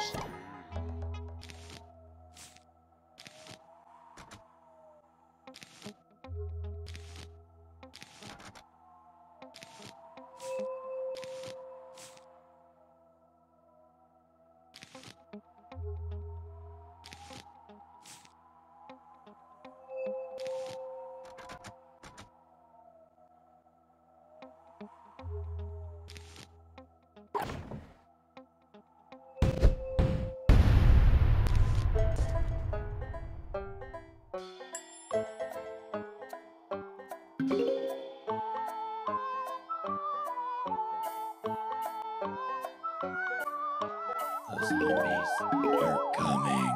Stop. Those zombies are coming.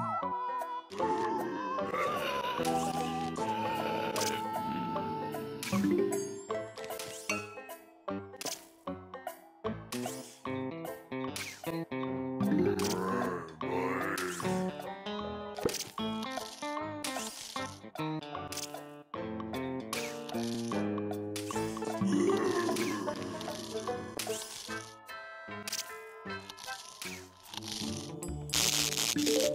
Thank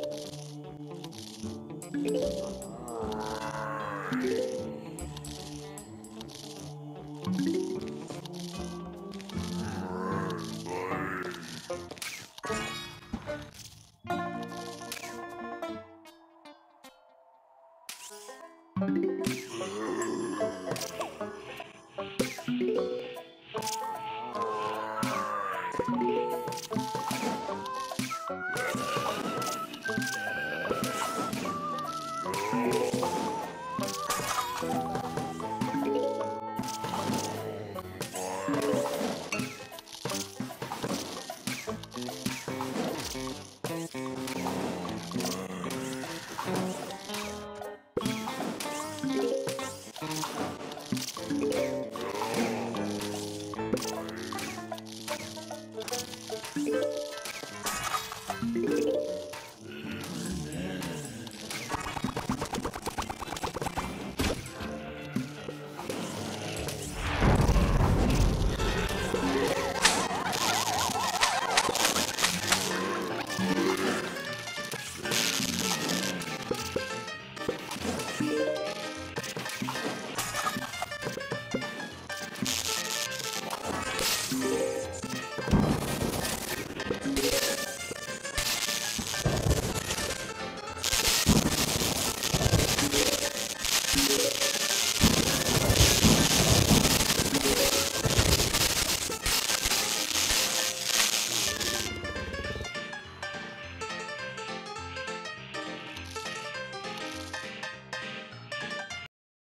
Yeah.